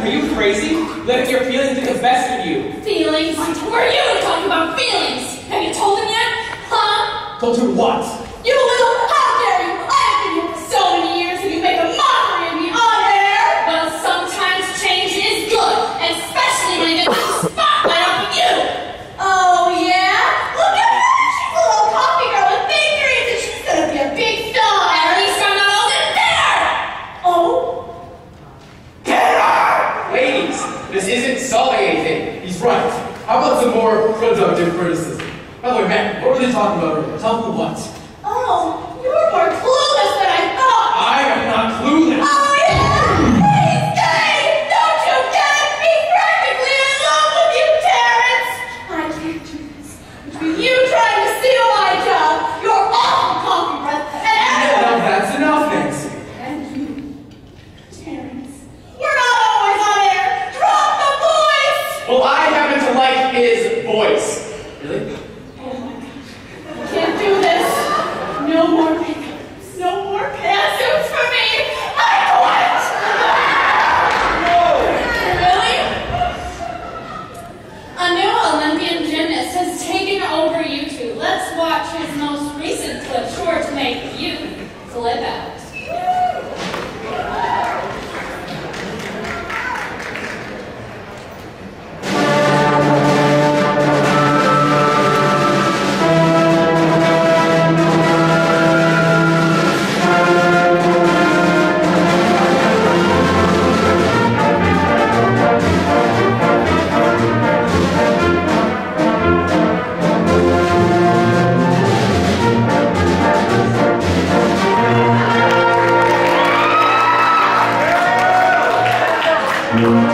Are you crazy? Letting your feelings get the best of you. Feelings? Who are you to talk about feelings? Have you told him yet? Huh? Told her what? Productive criticism? By the way, Matt, what were they talking about earlier? Tell me what. Oh, make you flip out. Thank mm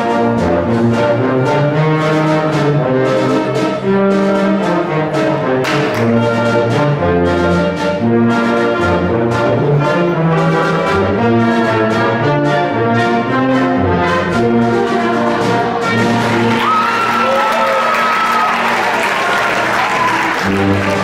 -hmm. you.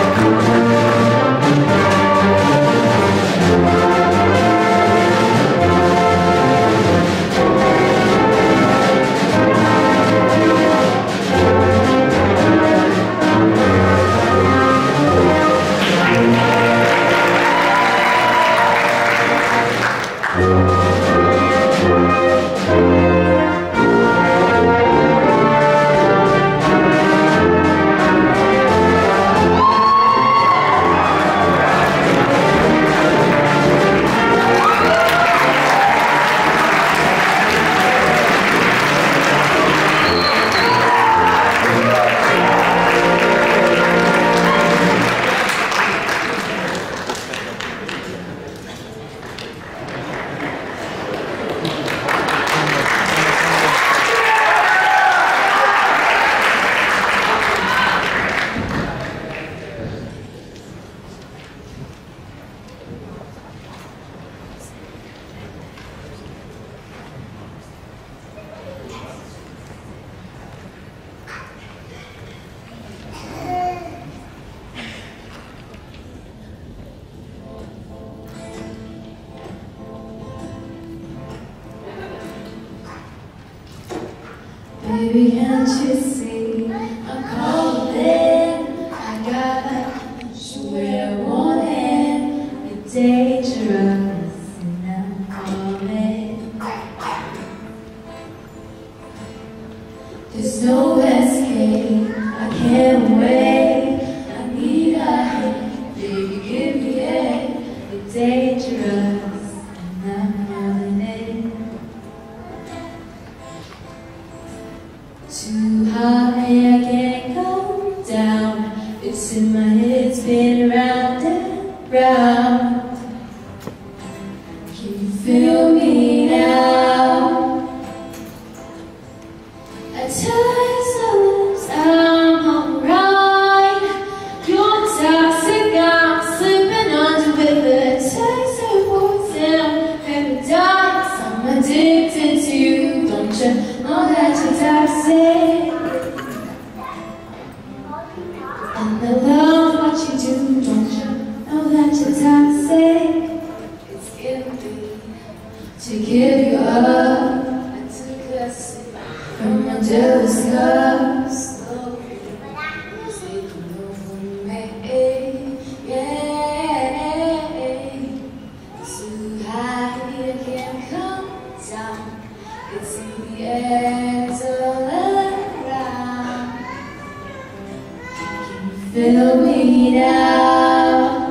Baby, can't you see I'm calling? I got a swear warning. You're dangerous, and I'm calling. There's no escape. I can't wait. It's in my head, it's been round and round. Can you feel me now? I tell you sometimes I'm alright. You're toxic, I'm slipping under with the taste of poison paradise. I'm addicted Feel me now?